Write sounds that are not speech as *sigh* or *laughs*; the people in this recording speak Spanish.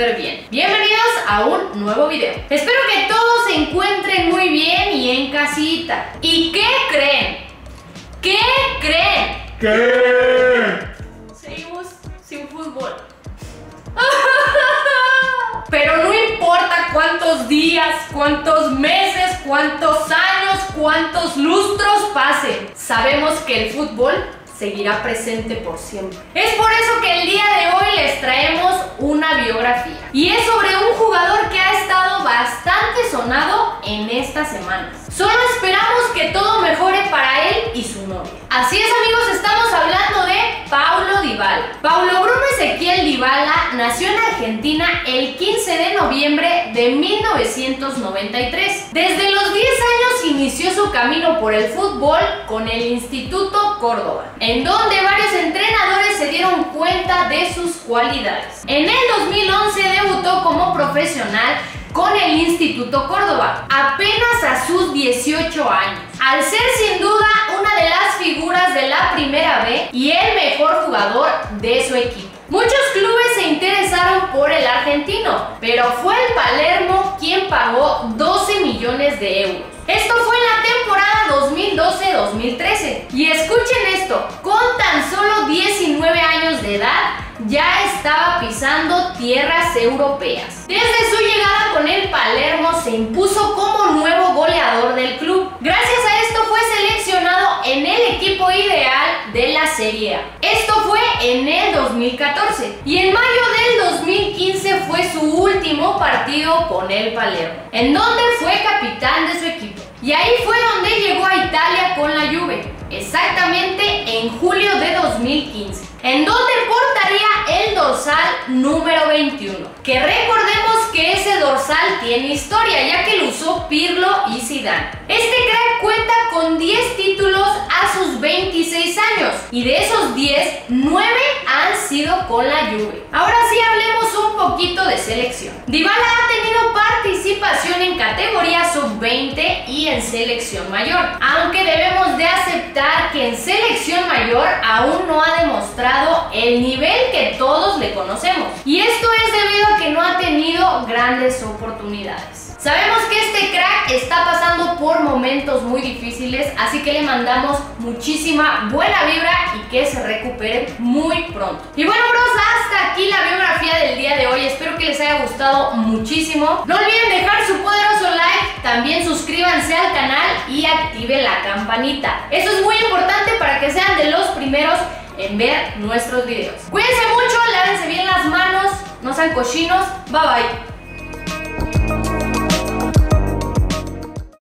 súper bien. Bienvenidos a un nuevo video. Espero que todos se encuentren muy bien y en casita. ¿Y qué creen? ¿Qué creen? ¿Qué? Seguimos sin fútbol. *laughs* Pero no importa cuántos días, cuántos meses, cuántos años, cuántos lustros pasen, sabemos que el fútbol seguirá presente por siempre. Es por eso que el día de hoy les traemos una. Y es sobre un jugador que ha estado bastante sonado en estas semanas. Solo esperamos que todo mejore para él y su novia. Así es amigos, estamos hablando de Paulo Dybala. Paulo Bruno Ezequiel Dybala nació en Argentina el 15 de noviembre de 1993. Desde los 10 años inició su camino por el fútbol con el Instituto Córdoba, en donde varios entrenadores se dieron cuenta de sus cualidades. En el 2011 debutó como profesional con el Instituto Córdoba, apenas a sus 18 años. Al ser sin duda una de las figuras de la primera B y el mejor jugador de su equipo. Muchos clubes se interesaron por el argentino, pero fue el Palermo quien pagó 12 millones de euros. Esto fue en la temporada 2012-2013. Y escuchen esto, con tan solo ya estaba pisando tierras europeas. Desde su llegada con el Palermo se impuso como nuevo goleador del club. Gracias a esto fue seleccionado en el equipo ideal de la Serie A. Esto fue en el 2014 y en mayo del 2015 fue su último partido con el Palermo, en donde fue capitán de su equipo. Y ahí fue donde llegó a Italia con la Juve, exactamente en julio de 2015, en donde el número 21. Que recordemos que ese dorsal tiene historia, ya que lo usó Pirlo y Zidane. Este crack cuenta con 10 títulos a sus 26 años, y de esos 10, 9 han sido con la Juve. Ahora sí hablemos un poquito de selección. Dybala ha tenido en categoría sub-20 y en selección mayor, aunque debemos de aceptar que en selección mayor aún no ha demostrado el nivel que todos le conocemos. Y esto es debido a que no ha tenido grandes oportunidades. Sabemos que este crack está pasando por momentos muy difíciles, así que le mandamos muchísima buena vibra y que se recupere muy pronto. Y bueno, bros, aquí la biografía del día de hoy. Espero que les haya gustado muchísimo. No olviden dejar su poderoso like, también suscríbanse al canal y activen la campanita. Eso es muy importante para que sean de los primeros en ver nuestros videos. Cuídense mucho, lávense bien las manos, no sean cochinos. Bye bye.